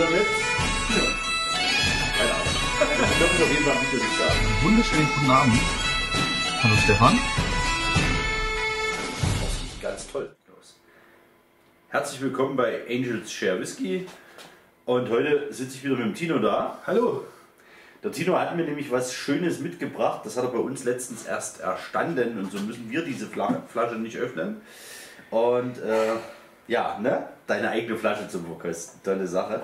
damit? Ja. Keine Ahnung. Ich glaube, auf jeden Fall was ich sagen. Wunderschönen guten Abend. Hallo Stefan. Ganz toll. Los. Herzlich willkommen bei Angels Share Whisky. Und heute sitze ich wieder mit dem Tino da. Hallo. Der Tino hat mir nämlich was Schönes mitgebracht. Das hat er bei uns letztens erst erstanden und so müssen wir diese Fla Flasche nicht öffnen. Und äh, ja, ne? Deine eigene Flasche zum Verkosten. Tolle Sache.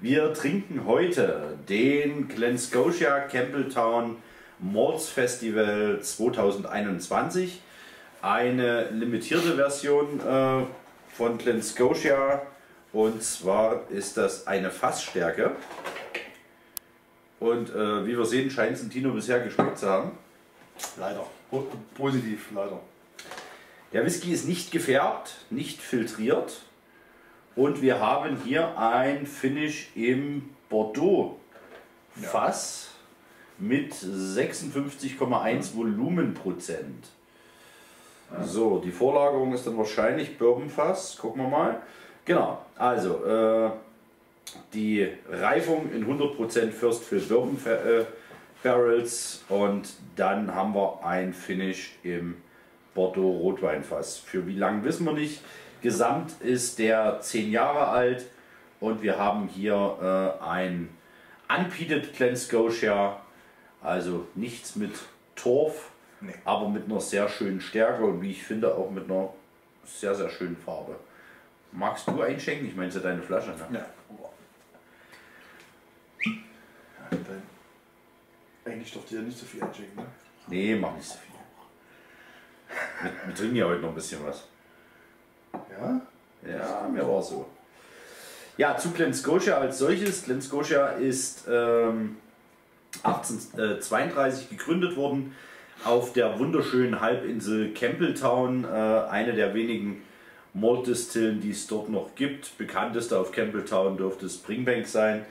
Wir trinken heute den Glen Scotia Campbelltown Malts Festival 2021. Eine limitierte Version äh, von Glen Scotia. Und zwar ist das eine Fassstärke. Und äh, wie wir sehen, scheint es Tino bisher geschmeckt zu haben. Leider. Po positiv, leider. Der Whisky ist nicht gefärbt, nicht filtriert. Und wir haben hier ein Finish im Bordeaux-Fass mit 56,1 Volumenprozent. So, die Vorlagerung ist dann wahrscheinlich Bourbonfass. Gucken wir mal. Genau, also äh, die Reifung in 100% First Fill Bourbon äh, Barrels und dann haben wir ein Finish im Bordeaux Rotweinfass. Für wie lang wissen wir nicht. Gesamt ist der 10 Jahre alt und wir haben hier äh, ein Unpeated Glen Scotia, also nichts mit Torf, Nee. aber mit einer sehr schönen Stärke und wie ich finde auch mit einer sehr, sehr schönen Farbe. Magst du einschenken? Ich meine, es ist ja deine Flasche. Ne? Ja. ja eigentlich durfte ihr nicht so viel einchecken, ne? Nee, mach nicht so viel. Wir, wir trinken ja heute noch ein bisschen was. Ja? Ja, mir war so. Ja, zu Glen Scotia als solches. Glen Scotia ist ähm, 1832 gegründet worden auf der wunderschönen Halbinsel Campbelltown, äh, eine der wenigen Maltdistillen, die es dort noch gibt. Bekannteste auf Campbelltown dürfte Springbank sein.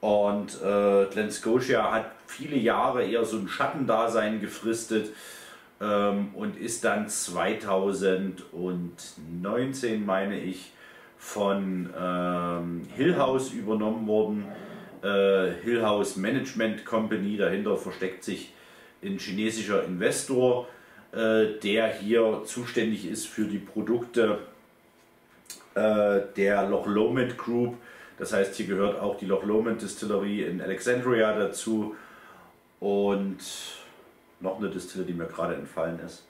Und äh, Glen Scotia hat viele Jahre eher so ein Schattendasein gefristet und ist dann 2019, meine ich, von ähm, Hillhouse übernommen worden. Äh, Hillhouse Management Company, dahinter versteckt sich ein chinesischer Investor, äh, der hier zuständig ist für die Produkte äh, der Loch Lomond Group. Das heißt, hier gehört auch die Loch Lomond Distillery in Alexandria dazu und noch eine Distille, die mir gerade entfallen ist.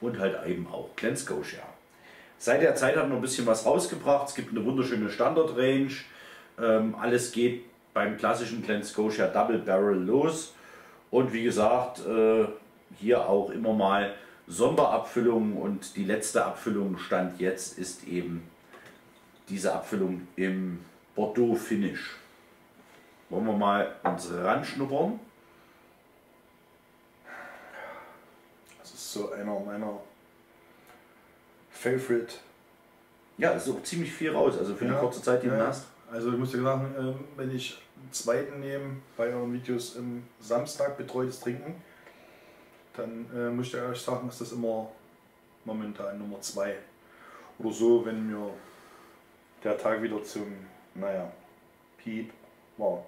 Und halt eben auch Glen Scotia. Seit der Zeit hat man ein bisschen was rausgebracht. Es gibt eine wunderschöne Standard-Range. Ähm, alles geht beim klassischen Glen Scotia Double Barrel los. Und wie gesagt, äh, hier auch immer mal Sonderabfüllungen. Und die letzte Abfüllung stand jetzt ist eben diese Abfüllung im Bordeaux Finish. Wollen wir mal uns ranschnuppern? Ist so einer meiner Favorite. Ja, ist auch ziemlich viel raus. Also für eine Ja, kurze Zeit, die du ja. hast. Also ich muss dir sagen, ähm, wenn ich einen zweiten nehme bei euren Videos im Samstag betreutes Trinken, dann äh, muss ich dir ehrlich sagen, ist das immer momentan Nummer zwei. Oder so, wenn mir der Tag wieder zum, naja, Piep war.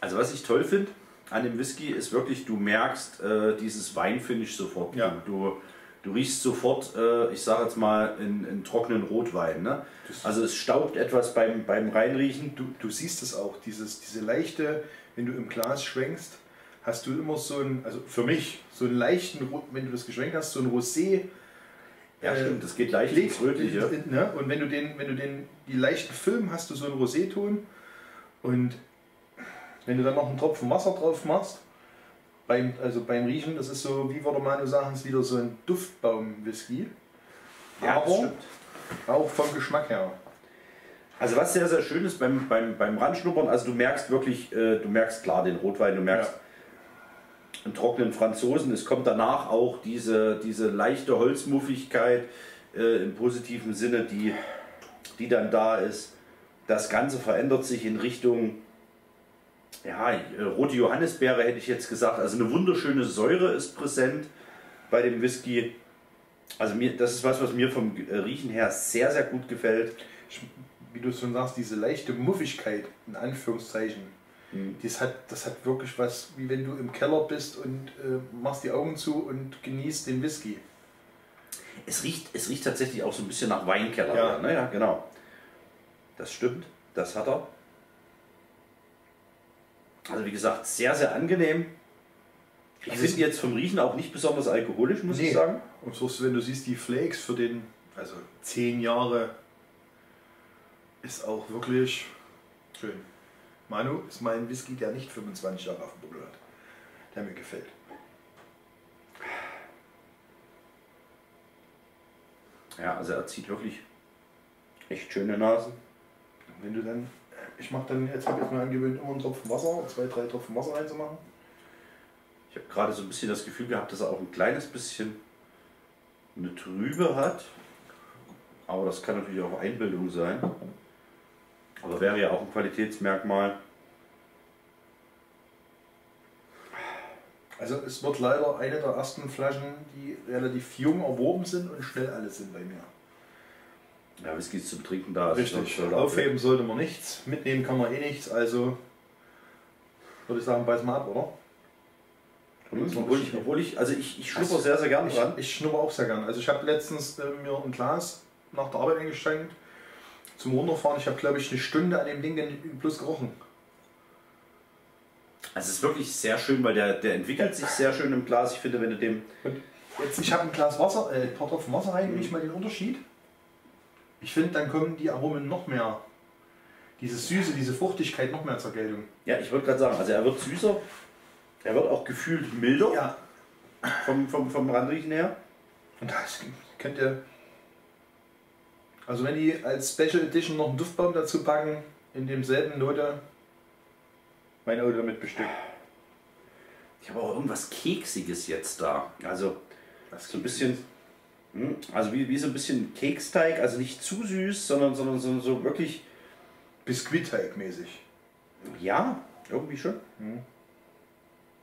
Also was ich toll finde an dem Whisky ist wirklich, du merkst äh, dieses Weinfinish sofort. Ja. Du, du, riechst sofort, äh, ich sage jetzt mal, in, in trockenen Rotwein. Ne? Also es staubt etwas beim, beim Reinriechen. Du, du siehst es auch, dieses, diese leichte, wenn du im Glas schwenkst, hast du immer so ein, also für mich, so einen leichten, wenn du das geschwenkt hast, so ein Rosé. Ja, äh, stimmt, das geht leicht ins Rötliche. Ne? Und wenn du den, wenn du den, die leichten Film hast du so einen Roséton und wenn du dann noch einen Tropfen Wasser drauf machst, beim, also beim Riechen, das ist so, wie würde Manu sagen, ist wieder so ein Duftbaum-Whisky. Ja, das aber stimmt. auch vom Geschmack her. Also was sehr, sehr schön ist beim, beim, beim Ranschnuppern, also du merkst wirklich, äh, du merkst klar den Rotwein, du merkst einen trockenen Franzosen, es kommt danach auch diese, diese leichte Holzmuffigkeit äh, im positiven Sinne, die, die dann da ist. Das Ganze verändert sich in Richtung ja, äh, rote Johannisbeere hätte ich jetzt gesagt. Also eine wunderschöne Säure ist präsent bei dem Whisky. Also mir, das ist was, was mir vom äh, Riechen her sehr, sehr gut gefällt. Wie du schon sagst, diese leichte Muffigkeit, in Anführungszeichen, Mhm. das, hat, das hat wirklich was, wie wenn du im Keller bist und äh, machst die Augen zu und genießt den Whisky. Es riecht, es riecht tatsächlich auch so ein bisschen nach Weinkeller. Ja. Naja, genau. Das stimmt, das hat er. Also wie gesagt, sehr, sehr angenehm. Ich Also finde jetzt vom Riechen auch nicht besonders alkoholisch, muss Nee. ich sagen. Und so, wenn du siehst, die Flakes für den, also 10 Jahre, ist auch wirklich schön. Manu ist mein Whisky, der nicht 25 Jahre auf dem Buckel hat. Der mir gefällt. Ja, also er zieht wirklich echt schöne Nasen. Und wenn du dann, ich mache dann, jetzt habe ich mir angewöhnt, immer einen Tropfen Wasser, zwei, drei Tropfen Wasser reinzumachen. Ich habe gerade so ein bisschen das Gefühl gehabt, dass er auch ein kleines bisschen eine Trübe hat. Aber das kann natürlich auch Einbildung sein. Aber wäre ja auch ein Qualitätsmerkmal. Also es wird leider eine der ersten Flaschen, die relativ jung erworben sind und schnell alle sind bei mir. Ja, Whisky ist zum Trinken da. also Richtig. sonst soll er- Aufheben sollte man nichts, mitnehmen kann man eh nichts, also würde ich sagen, beiß mal ab, oder? Mhm, Obwohl ich, obwohl ich, also ich, ich schnupper sehr, sehr gern Ich, dran. ich schnupper auch sehr gern. Also ich habe letztens äh, mir ein Glas nach der Arbeit eingeschenkt zum Runterfahren. Ich habe glaube ich eine Stunde an dem Ding bloß gerochen. Also es ist wirklich sehr schön, weil der, der entwickelt sich sehr schön im Glas. Ich finde, wenn du dem. Jetzt, ich habe ein Glas Wasser, äh, ein paar Tropfen Wasser rein, riech mal den Unterschied. Ich finde, dann kommen die Aromen noch mehr, diese Süße, diese Fruchtigkeit noch mehr zur Geltung. Ja, ich wollte gerade sagen, also er wird süßer. Er wird auch gefühlt milder Ja, vom, vom, vom Ranriechen her. und das könnt ihr, also wenn die als Special Edition noch einen Duftbaum dazu packen, in demselben Note, mein Auto damit bestückt. Ich habe auch irgendwas Keksiges jetzt da. Also Das so ein bisschen. Hm, Also wie, wie so ein bisschen Keksteig, also nicht zu süß, sondern, sondern so, so wirklich. Biskuitteig mäßig. Ja, irgendwie schon.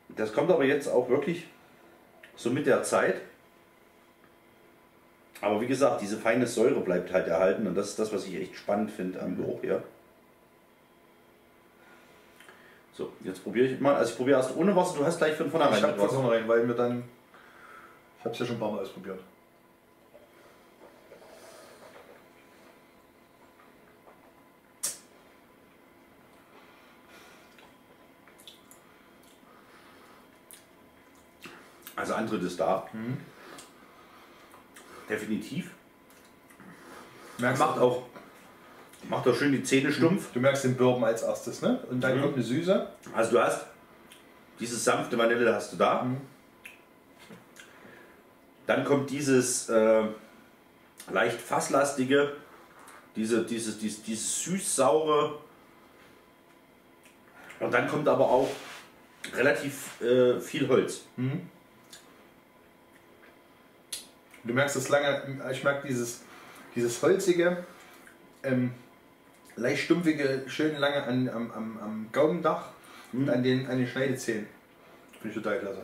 Das kommt aber jetzt auch wirklich so mit der Zeit. Aber wie gesagt, diese feine Säure bleibt halt erhalten und das ist das, was ich echt spannend finde am Geruch hier. So, jetzt probiere ich mal. Also ich probiere erst ohne Wasser, du hast gleich von vornherein Ich habe von vornherein, weil mir dann, ich habe es ja schon ein paar Mal ausprobiert. Also Antritt ist da. Definitiv. Merkst Macht auch, macht auch schön die Zähne stumpf. Du merkst den Bourbon als erstes, ne? Und dann Mhm. kommt eine Süße. Also du hast dieses sanfte Vanille hast du da. Dann kommt dieses äh, leicht fasslastige, diese, dieses, dieses, dieses süß-saure. Und dann kommt aber auch relativ äh, viel Holz. Du merkst das lange, ich merke dieses, dieses holzige, ähm, leicht stumpfige, schön lange an, am, am, am Gaumendach und an den, an den Schneidezähnen. Finde ich total klasse.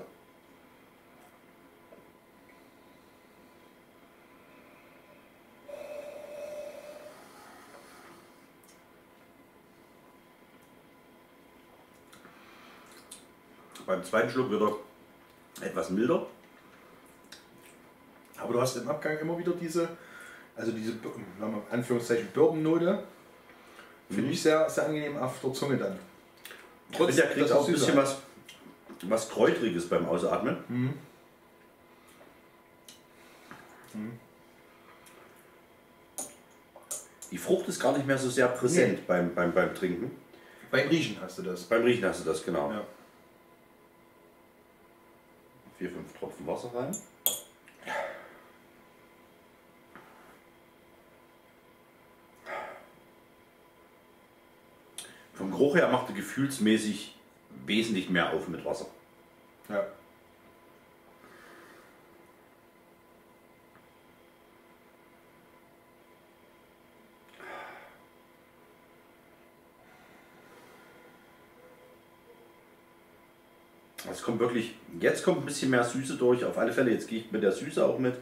Beim zweiten Schluck wird er etwas milder. Aber du hast im Abgang immer wieder diese, also diese, Anführungszeichen, Bourbon-Note. Finde ich sehr, sehr angenehm auf der Zunge dann. Finde, der kriegt auch ein bisschen was, was Kräutriges beim Ausatmen. Die Frucht ist gar nicht mehr so sehr präsent beim, beim, beim Trinken. Beim Riechen hast du das. Beim Riechen hast du das, genau. Ja. Vier, fünf Tropfen Wasser rein. Vom Geruch her macht er gefühlsmäßig wesentlich mehr auf mit Wasser. Ja. Es kommt wirklich, jetzt kommt ein bisschen mehr Süße durch. Auf alle Fälle, jetzt gehe ich mit der Süße auch mit.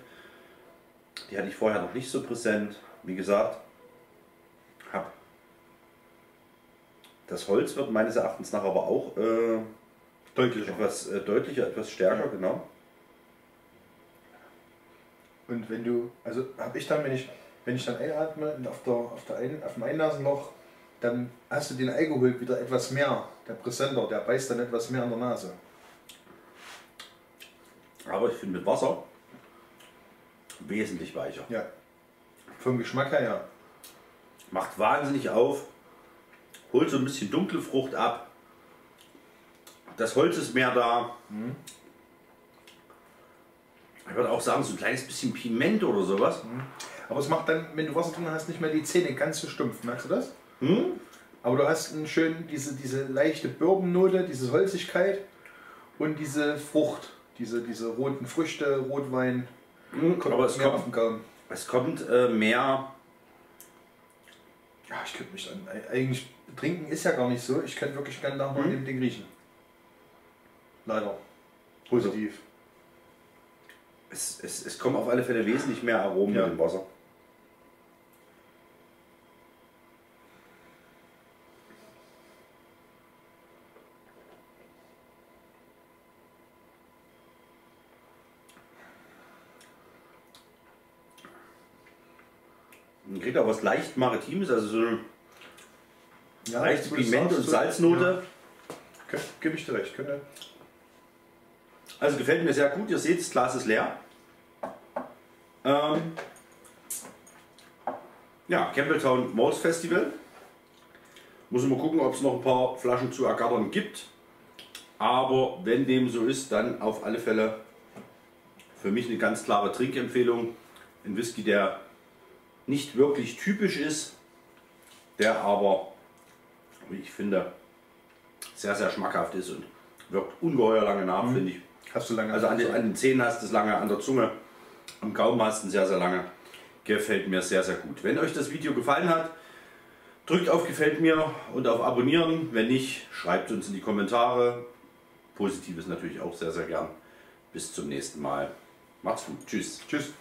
Die hatte ich vorher noch nicht so präsent. Wie gesagt, habe Das Holz wird meines Erachtens nach aber auch äh, Deutlicher. etwas äh, deutlicher, etwas stärker, genau. Und wenn du, also habe ich dann, wenn ich, wenn ich dann einatme und auf, der, auf, der Ein, auf dem Einnasenloch, dann hast du den Alkohol wieder etwas mehr, der Präsenter, der beißt dann etwas mehr an der Nase. Aber ich finde mit Wasser wesentlich weicher. Ja. Vom Geschmack her, ja. Macht wahnsinnig auf, holt so ein bisschen dunkle Frucht ab. Das Holz ist mehr da. Ich würde auch sagen, so ein kleines bisschen Piment oder sowas. Aber es macht dann, wenn du Wasser drin hast, nicht mehr die Zähne ganz so stumpf. Merkst du das? Hm? Aber du hast einen schön diese, diese leichte Birbennote, diese Holzigkeit und diese Frucht, diese, diese roten Früchte, Rotwein. Kommt Aber es kommt-. Es kommt äh, mehr. Ja, ich könnte mich an. Eigentlich trinken ist ja gar nicht so. Ich könnte wirklich gerne nach Mhm. dem Ding riechen. Leider. Positiv. Es, es, es kommen auf alle Fälle wesentlich mehr Aromen Ja. mit dem Wasser. Man kriegt auch was leicht Maritimes, also so eine Ja, leichte Piment- und Salznote. Ja, okay, gebe ich dir recht. Könnte, Also gefällt mir sehr gut. Ihr seht, das Glas ist leer. Ähm, ja, Campbelltown Malls Festival. Muss mal gucken, ob es noch ein paar Flaschen zu ergattern gibt. Aber wenn dem so ist, dann auf alle Fälle für mich eine ganz klare Trinkempfehlung. Ein Whisky, der nicht wirklich typisch ist, der aber, wie ich finde, sehr, sehr schmackhaft ist und wirkt ungeheuer lange nach, finde ich. hast du lange Also an den, an den Zähnen hast du es lange, an der Zunge, am Gaumen hast du es sehr, sehr lange. Gefällt mir sehr, sehr gut. Wenn euch das Video gefallen hat, drückt auf Gefällt mir und auf Abonnieren. Wenn nicht, schreibt uns in die Kommentare. Positives natürlich auch sehr, sehr gern. Bis zum nächsten Mal. Macht's gut. Tschüss. Tschüss.